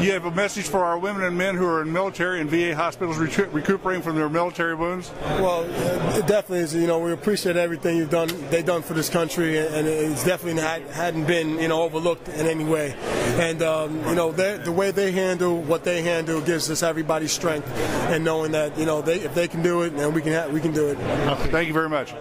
You have a message for our women and men who are in military and VA hospitals recuperating from their military wounds. Well, it definitely is. You know, we appreciate everything you've done. They've done for this country, and it's definitely not, hadn't been you know overlooked in any way. And um, you know, the way they handle what they handle gives us everybody strength, and knowing that you know they if they can do it, then we can ha- we can do it. Thank you very much.